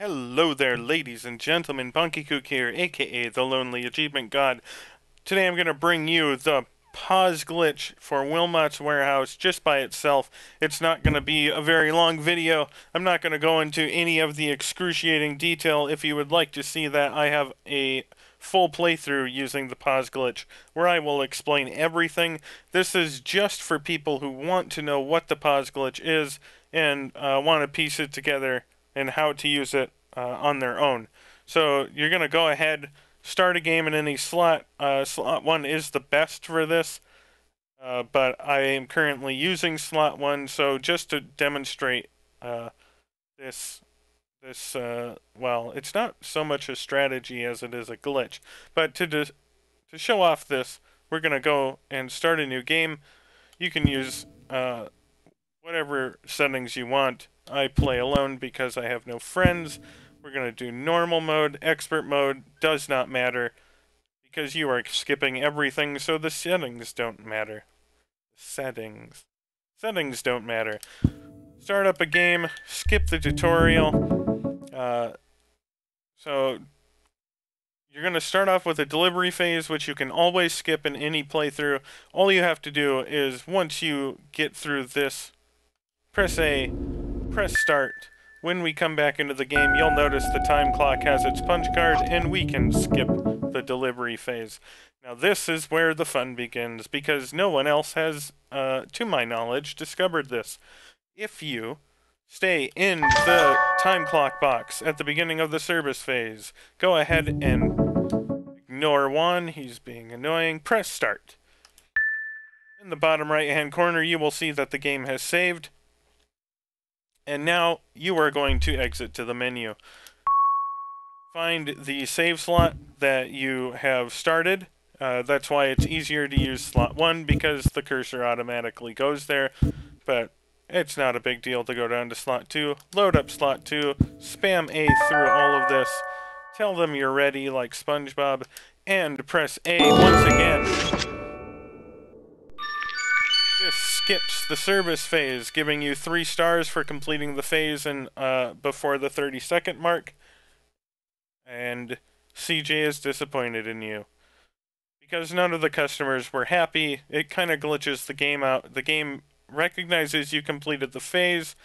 Hello there, ladies and gentlemen. Bonkekook here, aka the Lonely Achievement God. Today I'm going to bring you the pause glitch for Wilmot's Warehouse just by itself. It's not going to be a very long video. I'm not going to go into any of the excruciating detail. If you would like to see that, I have a full playthrough using the pause glitch where I will explain everything. This is just for people who want to know what the pause glitch is and uh, want to piece it together and how to use it uh, on their own. So you're going to go ahead, start a game in any slot. Uh, slot 1 is the best for this, uh, but I am currently using slot 1, so just to demonstrate uh, this, this uh, well, it's not so much a strategy as it is a glitch, but to, to show off this, we're going to go and start a new game. You can use uh, whatever settings you want. I play alone because I have no friends. We're going to do normal mode, expert mode, does not matter because you are skipping everything, so the settings don't matter. Settings. Settings don't matter. Start up a game, skip the tutorial. Uh, so you're going to start off with a delivery phase, which you can always skip in any playthrough. All you have to do is once you get through this, press A, press start. When we come back into the game, you'll notice the time clock has its punch card, and we can skip the delivery phase. Now this is where the fun begins, because no one else has, uh, to my knowledge, discovered this. If you stay in the time clock box at the beginning of the service phase, go ahead and ignore Juan, he's being annoying, press start. In the bottom right hand corner, you will see that the game has saved. And now you are going to exit to the menu. Find the save slot that you have started. Uh, that's why it's easier to use slot 1 because the cursor automatically goes there. But it's not a big deal to go down to slot 2. Load up slot 2. Spam A through all of this. Tell them you're ready like SpongeBob. And press A once again skips the service phase, giving you three stars for completing the phase and uh, before the 30 second mark. And CJ is disappointed in you. Because none of the customers were happy, it kind of glitches the game out. The game recognizes you completed the phase,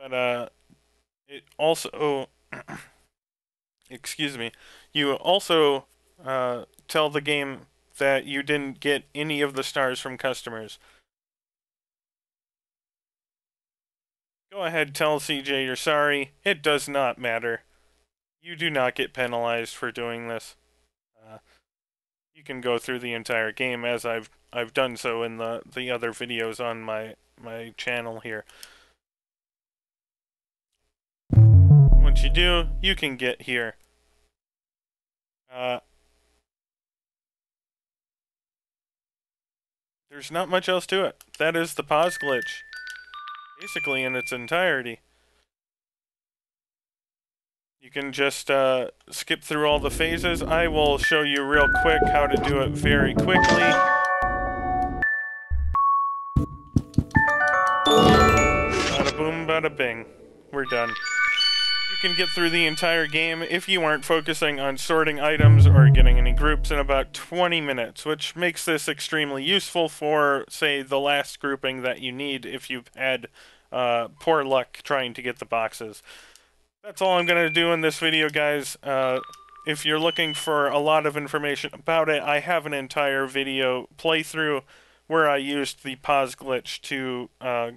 but uh, it also, excuse me, you also uh, tell the game that you didn't get any of the stars from customers. Go ahead, tell CJ you're sorry. It does not matter. You do not get penalized for doing this. Uh, you can go through the entire game as I've I've done so in the the other videos on my my channel here. Once you do, you can get here. Uh, there's not much else to it. That is the pause glitch basically in its entirety. You can just uh, skip through all the phases. I will show you real quick how to do it very quickly. Bada boom, bada bing. We're done. You can get through the entire game if you aren't focusing on sorting items or getting any groups in about 20 minutes, which makes this extremely useful for, say, the last grouping that you need if you've had uh, poor luck trying to get the boxes. That's all I'm going to do in this video, guys. Uh, if you're looking for a lot of information about it, I have an entire video playthrough where I used the pause glitch to uh,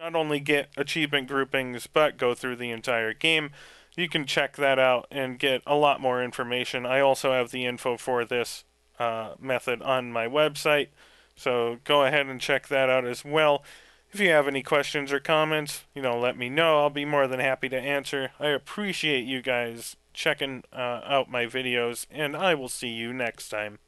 not only get achievement groupings, but go through the entire game. You can check that out and get a lot more information. I also have the info for this uh, method on my website, so go ahead and check that out as well. If you have any questions or comments, you know, let me know. I'll be more than happy to answer. I appreciate you guys checking uh, out my videos, and I will see you next time.